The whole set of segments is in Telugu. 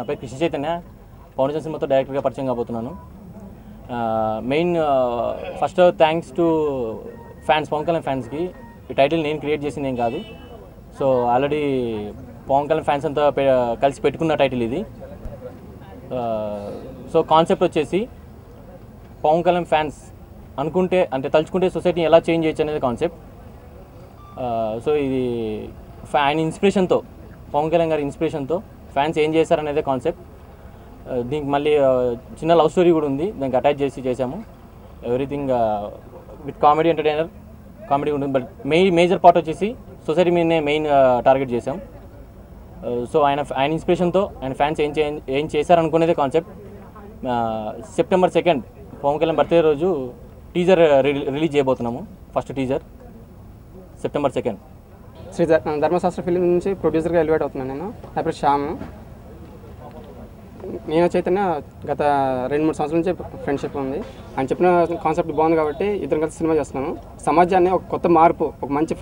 నా పేరు కృష్ణ చైతన్య. పౌండేషన్ సినిమాతో డైరెక్టర్గా పరిచయం కాబోతున్నాను. Main first thanks to fans Pavan Kalyan ఫ్యాన్స్కి ఈ టైటిల్ నేను క్రియేట్ చేసింది ఏం కాదు. So already Pavan Kalyan fans అంతా కలిసి పెట్టుకున్న టైటిల్ ఇది. సో కాన్సెప్ట్ వచ్చేసి పవన్ కళ్యాణ్ ఫ్యాన్స్ అనుకుంటే అంటే తలుచుకుంటే సొసైటీని ఎలా చేంజ్ చేయొచ్చు అనేది కాన్సెప్ట్ సో ఇది ఆయన ఇన్స్పిరేషన్తో పవన్ కళ్యాణ్ గారి ఇన్స్పిరేషన్తో ఫ్యాన్స్ ఏం చేశారనేదే కాన్సెప్ట్ దీనికి మళ్ళీ చిన్న లవ్ స్టోరీ కూడా ఉంది. దానికి అటాచ్ చేసి చేసాము everything with comedy entertainer comedy ఉంటుంది. బట్ మెయిన్ మేజర్ పార్ట్ వచ్చేసి సొసైటీ మీదనే మెయిన్ టార్గెట్ చేసాం సో ఆయన ఆయన ఇన్స్పిరేషన్తో ఆయన ఫ్యాన్స్ ఏం చే ఏం చేశారనుకునేదే concept September second Pavan Kalyan birthday రోజు టీజర్ రిలీజ్ చేయబోతున్నాము. First teaser September second Shri Dharmashastra film నుంచి ప్రొడ్యూసర్గా ఎలివేట్ అవుతున్నాను నేను. నా పేరు శ్యామ్. నేను చైతన్య గత రెండు మూడు సంవత్సరాల నుంచి ఫ్రెండ్షిప్ ఉంది. ఆయన చెప్పిన కాన్సెప్ట్ బాగుంది కాబట్టి ఇద్దరం కలిసి సినిమా చేస్తున్నాను సమాజాన్ని ఒక కొత్త మార్పు ఒక మంచి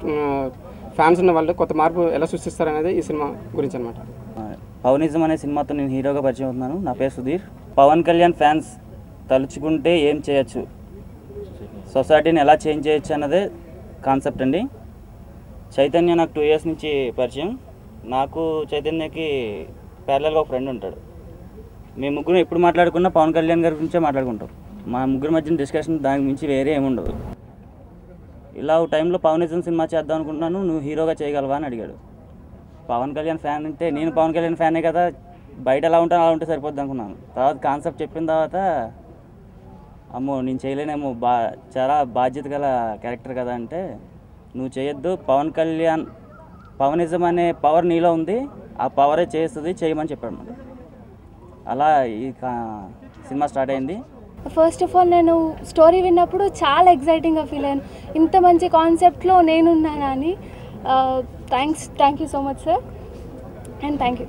ఫ్యాన్స్ ఉన్న వాళ్ళు కొత్త మార్పు ఎలా సృష్టిస్తారు అనేది ఈ సినిమా గురించి అనమాట పవనిజం అనే సినిమాతో నేను హీరోగా పరిచయం అవుతున్నాను. నా పేరు సుధీర్. పవన్ కళ్యాణ్ ఫ్యాన్స్ తలుచుకుంటే ఏం చేయొచ్చు? సొసైటీని ఎలా చేంజ్ చేయొచ్చు అన్నదే కాన్సెప్ట్ అండి. చైతన్య నాకు టూ ఇయర్స్ నుంచి పరిచయం. నాకు చైతన్యకి ప్యారలల్గా ఒక ఫ్రెండ్ ఉంటాడు. మేము ముగ్గురు ఎప్పుడు మాట్లాడుకున్నా పవన్ కళ్యాణ్ గారి గురించే మాట్లాడుకుంటాం. మా ముగ్గురు మధ్యన డిస్కషన్ దానికి మించి వేరే ఏముండదు ఇలా ఒక టైంలో పవనిజం సినిమా చేద్దాం అనుకుంటున్నాను నువ్వు హీరోగా చేయగలవా అని అడిగాడు. పవన్ కళ్యాణ్ ఫ్యాన్ అంటే నేను పవన్ కళ్యాణ్ ఫ్యానే కదా బయట ఎలా ఉంటాను అలా ఉంటే సరిపోద్ది అనుకున్నాను. తర్వాత కాన్సెప్ట్ చెప్పిన తర్వాత అమ్మో నేను చేయలేనేమో బా చాలా బాధ్యత గల క్యారెక్టర్ కదా అంటే నువ్వు చేయొద్దు. పవన్ కళ్యాణ్ పవనిజం అనే పవర్ నీలో ఉంది. ఆ పవరే చేస్తుంది చేయమని చెప్పాడు మరి. అలా ఈ సినిమా స్టార్ట్ అయింది. ఫస్ట్ ఆఫ్ ఆల్ నేను స్టోరీ విన్నప్పుడు చాలా ఎగ్జైటింగ్గా ఫీల్ అయ్యాను. ఇంత మంచి కాన్సెప్ట్లో నేనున్నానా అని thanks thank you so much sir and thank you